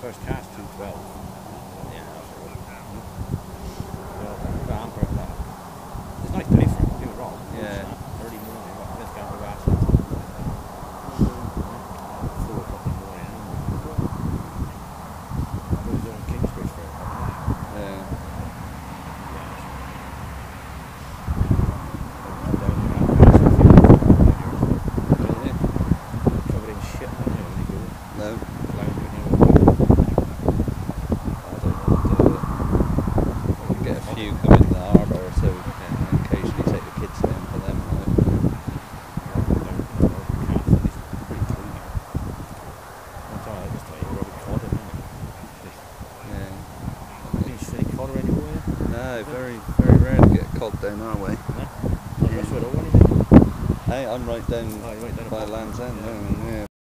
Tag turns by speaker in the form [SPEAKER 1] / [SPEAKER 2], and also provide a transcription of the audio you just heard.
[SPEAKER 1] First cast, 212.
[SPEAKER 2] No, very, very rare to get cod down our way. Hey, I'm right down
[SPEAKER 1] Oh, went down
[SPEAKER 2] by. Land's End.
[SPEAKER 1] Yeah.
[SPEAKER 2] Yeah. yeah,